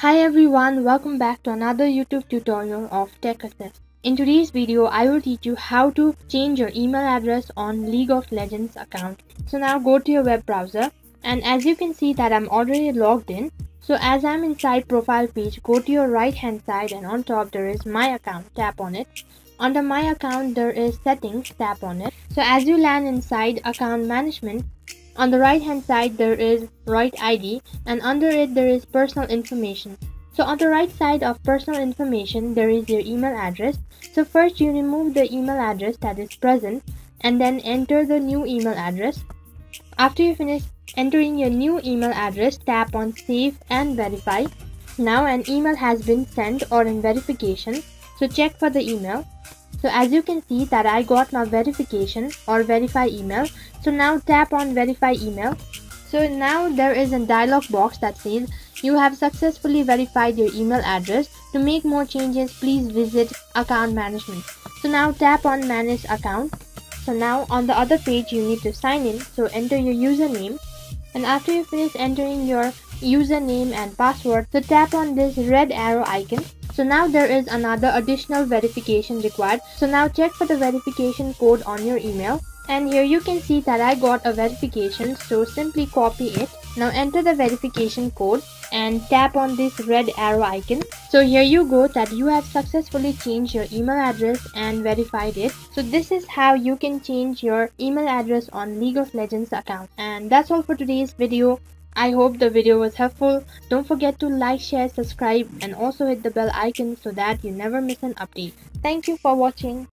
Hi everyone, welcome back to another YouTube tutorial of Tech Assist. In today's video, I will teach you how to change your email address on League of Legends account. So now go to your web browser and as you can see that I'm already logged in. So as I'm inside profile page, go to your right hand side and on top there is my account, tap on it. Under my account there is settings, tap on it. So as you land inside account management, on the right hand side there is Riot ID and under it there is personal information. So on the right side of personal information there is your email address. So first you remove the email address that is present and then enter the new email address. After you finish entering your new email address tap on save and verify. Now an email has been sent or in verification so check for the email. So as you can see that I got my verification or verify email. So now tap on verify email. So now there is a dialog box that says you have successfully verified your email address. To make more changes, please visit account management. So now tap on manage account. So now on the other page you need to sign in. So enter your username and after you finish entering your username and password, so tap on this red arrow icon so now there is another additional verification required. So now check for the verification code on your email. And here you can see that I got a verification. So simply copy it. Now enter the verification code and tap on this red arrow icon. So here you go that you have successfully changed your email address and verified it. So this is how you can change your email address on League of Legends account. And that's all for today's video. I hope the video was helpful. Don't forget to like, share, subscribe and also hit the bell icon so that you never miss an update. Thank you for watching.